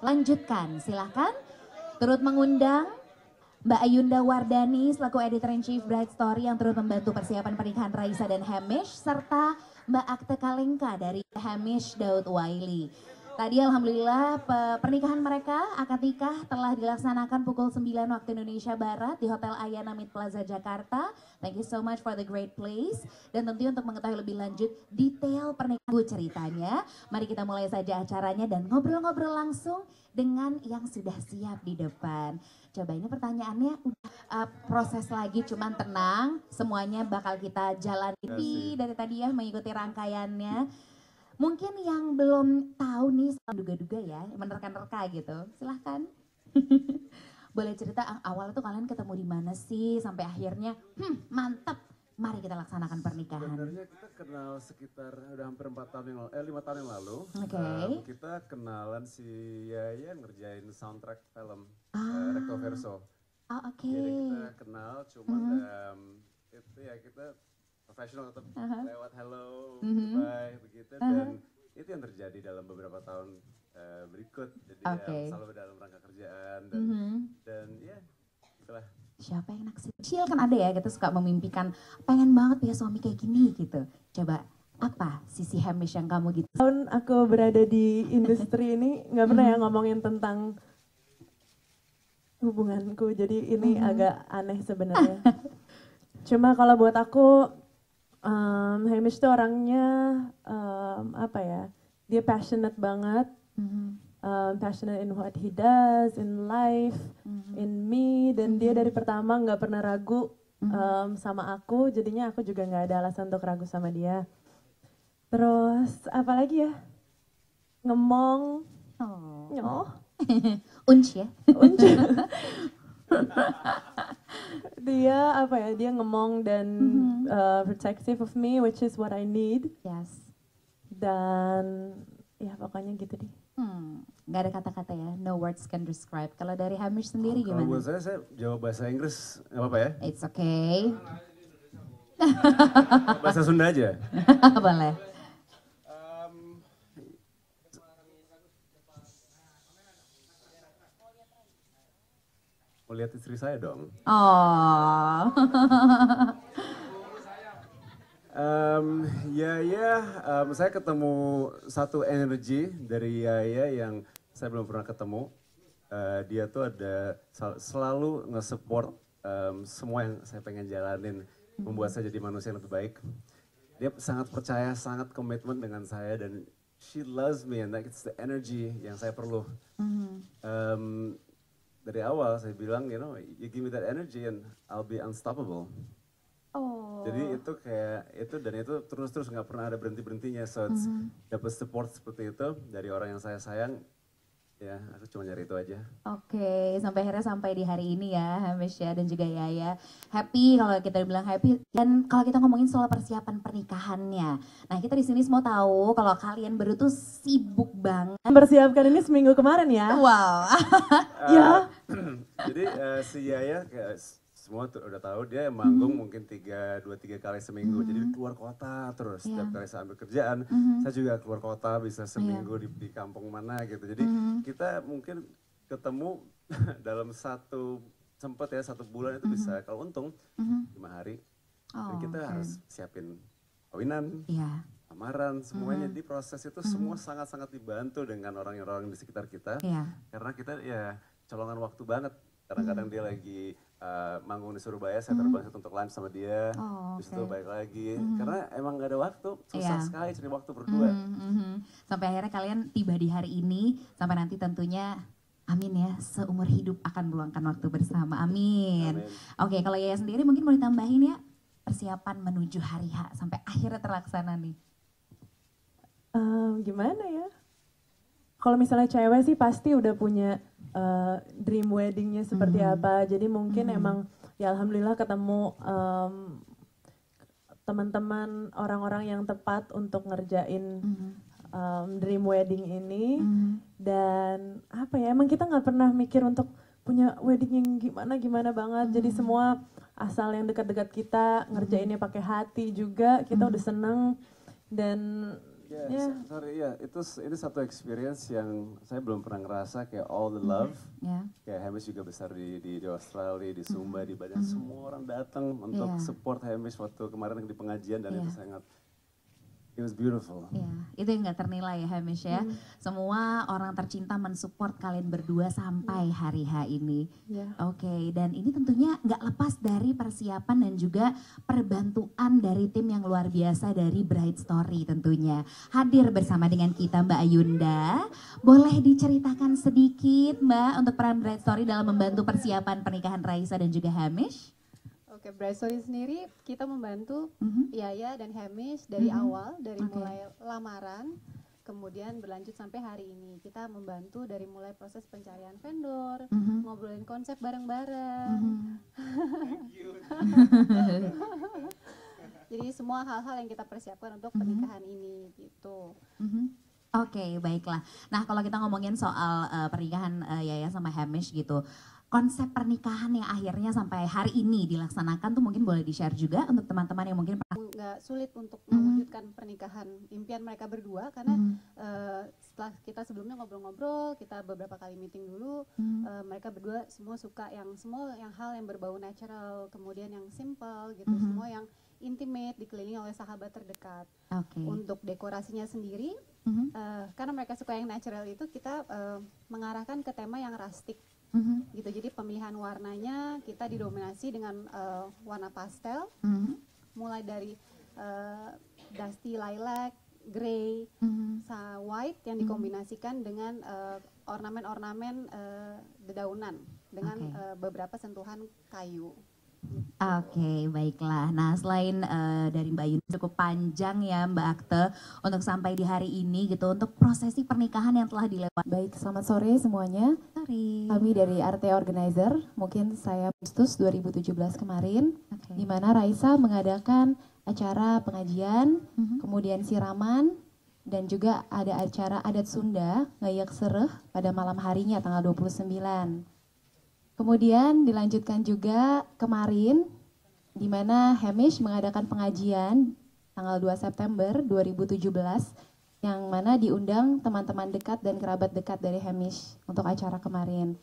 lanjutkan. Silahkan turut mengundang Mbak Ayunda Wardani selaku editor in chief Bright Story yang turut membantu persiapan pernikahan Raisa dan Hamish serta Mbak Akte Kalengka dari Hamish Daud Waili. Tadi Alhamdulillah pernikahan mereka akad nikah telah dilaksanakan pukul 9 waktu Indonesia Barat di Hotel Ayana Mid Plaza Jakarta. Thank you so much for the great place. Dan tentunya untuk mengetahui lebih lanjut detail pernikahan ceritanya, mari kita mulai saja acaranya dan ngobrol-ngobrol langsung dengan yang sudah siap di depan. Coba ini pertanyaannya udah uh, proses lagi cuman tenang, semuanya bakal kita jalan dari tadi ya mengikuti rangkaiannya. Mungkin yang belum tahu nih, duga-duga ya, menerka-nerka gitu. Silahkan. Boleh cerita awal tuh kalian ketemu di mana sih sampai akhirnya, hmm mantap, mari kita laksanakan pernikahan. Sebenarnya kita kenal sekitar udah hampir empat tahun yang lalu, eh lima tahun yang lalu. Oke. Okay. Um, kita kenalan si Yaya ngerjain soundtrack film ah. uh, Recto Verso. Oh, oke. Okay. Jadi kita kenal, cuma mm -hmm. um, itu ya kita profesional tetap uh -huh. lewat hello, mm -hmm. bye begitu uh -huh. dan itu yang terjadi dalam beberapa tahun uh, berikut. Jadi okay. ya selalu dalam rangka kerjaan dan mm -hmm. dan ya itulah. Siapa yang naksir? Kecil kan ada ya kita suka memimpikan pengen banget punya suami kayak gini gitu. Coba apa sisi Hamish yang kamu gitu? Tahun aku berada di industri ini nggak pernah ya ngomongin tentang hubunganku jadi ini mm -hmm. agak aneh sebenarnya. Cuma kalau buat aku um, Hamish tuh orangnya um, apa ya dia passionate banget mm-hmm. um, passionate in what he does in life mm-hmm. in me dan mm-hmm. dia dari pertama nggak pernah ragu mm-hmm. um, sama aku jadinya aku juga nggak ada alasan untuk ragu sama dia terus apa lagi ya ngemong oh, oh. unci ya unci dia apa ya dia ngemong dan mm-hmm. uh, protective of me which is what I need yes dan ya pokoknya gitu deh hmm, nggak ada kata-kata ya no words can describe kalau dari Hamish sendiri gimana? Kalau buat saya saya jawab bahasa Inggris nggak apa-apa ya? It's okay. bahasa Sunda aja. Boleh. Melihat istri saya dong. Oh. um, ya ya, um, saya ketemu satu energi dari Yaya yang saya belum pernah ketemu. Uh, dia tuh ada selalu nge-support um, semua yang saya pengen jalanin, membuat saya jadi manusia yang lebih baik. Dia sangat percaya, sangat komitmen dengan saya dan she loves me and that's the energy yang saya perlu. Mm -hmm. um, dari awal saya bilang, you know, you give me that energy and I'll be unstoppable. Oh. Jadi itu kayak itu dan itu terus-terus nggak pernah ada berhenti berhentinya. So mm -hmm. dapat support seperti itu dari orang yang saya sayang Ya, aku cuma nyari itu aja. Oke, okay, sampai akhirnya sampai di hari ini ya, Hamish ya dan juga Yaya. Happy kalau kita bilang happy. Dan kalau kita ngomongin soal persiapan pernikahannya. Nah, kita di sini semua tahu kalau kalian baru tuh sibuk banget. Persiapkan ini seminggu kemarin ya. Wow. uh, ya. Jadi uh, si Yaya kayak semua tuh udah tahu dia manggung hmm. mungkin tiga dua tiga kali seminggu hmm. jadi keluar kota terus yeah. setiap kali saya ambil kerjaan hmm. saya juga keluar kota bisa seminggu yeah. di, di kampung mana gitu jadi hmm. kita mungkin ketemu dalam satu sempet ya satu bulan itu hmm. bisa kalau untung hmm. lima hari oh, dan kita okay. harus siapin kawinan yeah. amaran semuanya mm-hmm. di proses itu mm-hmm. semua sangat-sangat dibantu dengan orang-orang di sekitar kita yeah. karena kita ya colongan waktu banget kadang-kadang mm-hmm. dia lagi uh, manggung di Surabaya, saya terbang mm. untuk lunch sama dia, oh, okay. itu balik lagi. Mm. Karena emang gak ada waktu, susah yeah. sekali cari waktu berdua. Mm -hmm. Sampai akhirnya kalian tiba di hari ini, sampai nanti tentunya Amin ya, seumur hidup akan meluangkan waktu bersama. Amin. Amin. Oke, kalau Yaya sendiri mungkin mau ditambahin ya persiapan menuju hari H sampai akhirnya terlaksana nih. Uh, gimana ya? Kalau misalnya cewek sih pasti udah punya uh, dream weddingnya seperti mm -hmm. apa. Jadi mungkin mm -hmm. emang ya alhamdulillah ketemu um, teman-teman orang-orang yang tepat untuk ngerjain mm -hmm. um, dream wedding ini. Mm -hmm. Dan apa ya emang kita nggak pernah mikir untuk punya wedding yang gimana gimana banget. Mm -hmm. Jadi semua asal yang dekat-dekat kita ngerjainnya pakai hati juga kita mm -hmm. udah seneng dan Ya, Ya. so- sorry ya, itu s- ini satu experience yang saya belum pernah ngerasa kayak all the love. Ya. Kayak Hamish juga besar di di, di Australia, di Sumba, di Badan, semua orang datang untuk Iya. support Hamish waktu kemarin di pengajian dan Iya. itu sangat it was beautiful. Ya, itu yang nggak ternilai ya Hamish ya. Hmm. Semua orang tercinta mensupport kalian berdua sampai hari H ini. Ya. Oke, dan ini tentunya nggak lepas dari persiapan dan juga perbantuan dari tim yang luar biasa dari Bright Story tentunya. Hadir bersama dengan kita Mbak Ayunda. Boleh diceritakan sedikit Mbak untuk peran Bright Story dalam membantu persiapan pernikahan Raisa dan juga Hamish? Oke, Bright Story sendiri kita membantu Mhm. Yaya dan Hamish dari Mhm. awal, dari Oke. mulai lamaran, kemudian berlanjut sampai hari ini. Kita membantu dari mulai proses pencarian vendor, Mhm. ngobrolin konsep bareng-bareng. Mhm. Jadi semua hal-hal yang kita persiapkan untuk Mhm. pernikahan ini gitu. Mhm. Oke, baiklah. Nah, kalau kita ngomongin soal eh, pernikahan eh, Yaya sama Hamish gitu, konsep pernikahan yang akhirnya sampai hari ini dilaksanakan tuh mungkin boleh di-share juga untuk teman-teman yang mungkin pernah. Nggak sulit untuk Mhm. mewujudkan pernikahan impian mereka berdua karena Mhm. eh, setelah kita sebelumnya ngobrol-ngobrol, kita beberapa kali meeting dulu, Mhm. eh, mereka berdua semua suka yang semua yang hal yang berbau natural, kemudian yang simple gitu, Mhm. semua yang intimate dikelilingi oleh sahabat terdekat. Oke. Untuk dekorasinya sendiri, Mhm. eh, karena mereka suka yang natural itu kita eh, mengarahkan ke tema yang rustic Mhm. gitu. Jadi pemilihan warnanya kita didominasi dengan eh, warna pastel, Mhm. mulai dari eh, dusty lilac, grey, Mhm. sa white yang dikombinasikan dengan eh, ornamen-ornamen eh, dedaunan dengan Oke. eh, beberapa sentuhan kayu. Oke, baiklah. Nah, selain eh, dari Mbak Yuni cukup panjang ya Mbak Akte untuk sampai di hari ini gitu untuk prosesi pernikahan yang telah dilewati. Baik, selamat sore semuanya. Sorry. Kami dari RT Organizer, mungkin saya Agustus 2017 kemarin, Oke. di mana Raisa mengadakan acara pengajian, Mhm. kemudian siraman, dan juga ada acara adat Sunda, ngayak sereh pada malam harinya tanggal 29. Kemudian dilanjutkan juga kemarin, di mana Hamish mengadakan pengajian tanggal 2 September 2017, yang mana diundang teman-teman dekat dan kerabat dekat dari Hamish untuk acara kemarin.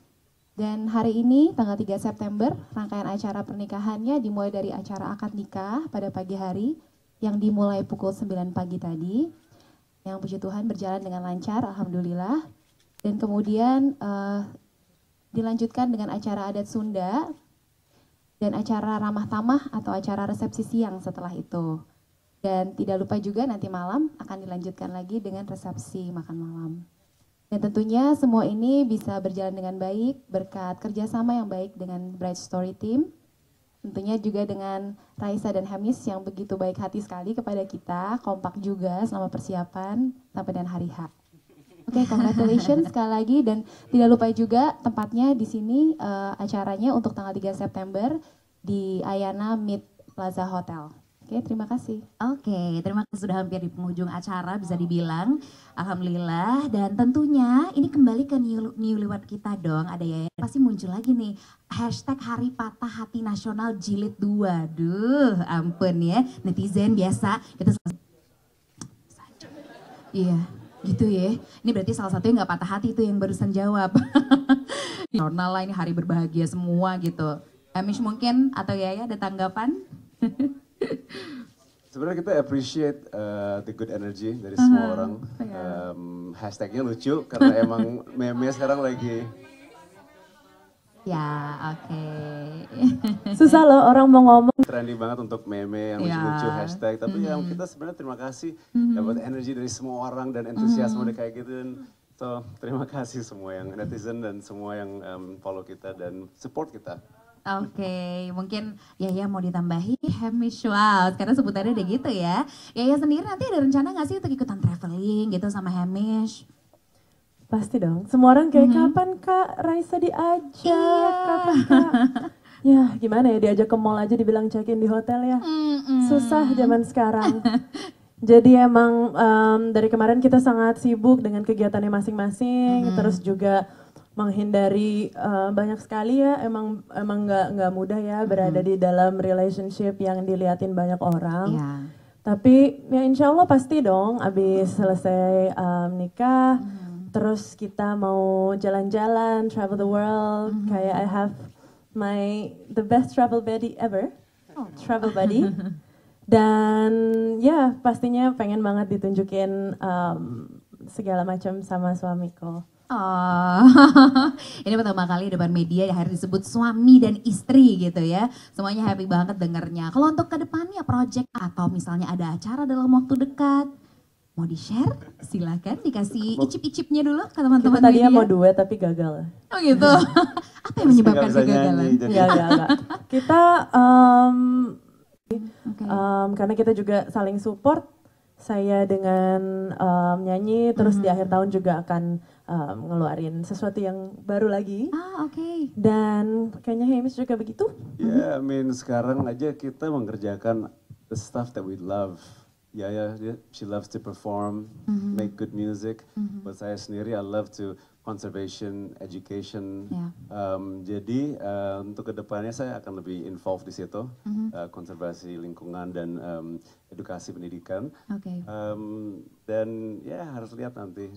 Dan hari ini tanggal 3 September, rangkaian acara pernikahannya dimulai dari acara akad nikah pada pagi hari yang dimulai pukul 9 pagi tadi. Yang puji Tuhan berjalan dengan lancar, alhamdulillah. Dan kemudian eh, dilanjutkan dengan acara adat Sunda dan acara ramah tamah atau acara resepsi siang setelah itu. Dan tidak lupa juga nanti malam akan dilanjutkan lagi dengan resepsi makan malam. Dan tentunya semua ini bisa berjalan dengan baik berkat kerjasama yang baik dengan Bright Story Team. Tentunya juga dengan Raisa dan Hamis yang begitu baik hati sekali kepada kita, kompak juga selama persiapan sampai dengan hari H. Oke, congratulations sekali lagi dan tidak lupa juga tempatnya di sini eh, acaranya untuk tanggal 3 September di Ayana Mid Plaza Hotel. Oke, terima kasih. Oke, terima kasih sudah hampir di penghujung acara bisa dibilang. Alhamdulillah dan tentunya ini kembali ke new, newlywed kita dong. Ada ya pasti muncul lagi nih hashtag Hari Patah Hati Nasional Jilid 2. Duh, ampun ya netizen biasa kita Iya, gitu ya. Ini berarti salah satu yang nggak patah hati itu yang barusan jawab. Normal lah ini hari berbahagia semua gitu. Amish mungkin atau Yaya ada tanggapan? Sebenarnya kita appreciate uh, the good energy dari semua orang. iya. Um, hashtagnya lucu karena emang meme sekarang lagi Ya, oke. Susah loh orang mau ngomong trendy banget untuk meme yang Iya. lucu-lucu hashtag. Tapi yang kita sebenarnya terima kasih dapat energi dari semua orang dan antusiasme udah kayak gitu. Dan, so terima kasih semua yang netizen dan semua yang um, follow kita dan support kita. Oke, mungkin Yaya mau ditambahi Hamish wow, karena sebutannya udah gitu ya. Yaya sendiri nanti ada rencana nggak sih untuk ikutan traveling gitu sama Hamish? Pasti dong. Semua orang kayak Mhm. kapan Kak Raisa diajak? Iya. Kapan Kak? ya gimana ya diajak ke mall aja dibilang check-in di hotel ya. Mm-mm. Susah zaman sekarang. Jadi emang em, dari kemarin kita sangat sibuk dengan kegiatannya masing-masing, Mhm. terus juga menghindari eh, banyak sekali ya. Emang emang nggak nggak mudah ya berada di dalam relationship yang diliatin banyak orang. Iya. Tapi ya insya Allah pasti dong abis selesai um, nikah, terus kita mau jalan-jalan, travel the world, kayak I have my the best travel buddy ever, travel buddy. Dan ya pastinya pengen banget ditunjukin um, segala macam sama suamiku. Oh, ini pertama kali depan media ya harus disebut suami dan istri gitu ya. Semuanya happy banget dengernya. Kalau untuk ke depannya project atau misalnya ada acara dalam waktu dekat, mau di-share? Silakan dikasih icip-icipnya dulu ke teman-teman Kita tadinya media. mau duet tapi gagal. Oh gitu. Apa yang menyebabkan kegagalan? Ya, ya. Kita um, Oke. um, karena kita juga saling support. Saya dengan um, nyanyi, terus di akhir tahun juga akan um, ngeluarin sesuatu yang baru lagi. Ah, oke. Dan kayaknya Hamish juga begitu. Ya, I mean sekarang aja kita mengerjakan the stuff that we love. Ya ya, dia- she loves to perform, make good music. Buat saya sendiri, I love to conservation, education. Ya. Um, jadi uh, untuk ke depannya saya akan lebih involved di situ, uh, konservasi lingkungan dan um, edukasi pendidikan. Oke. Um, dan ya harus lihat nanti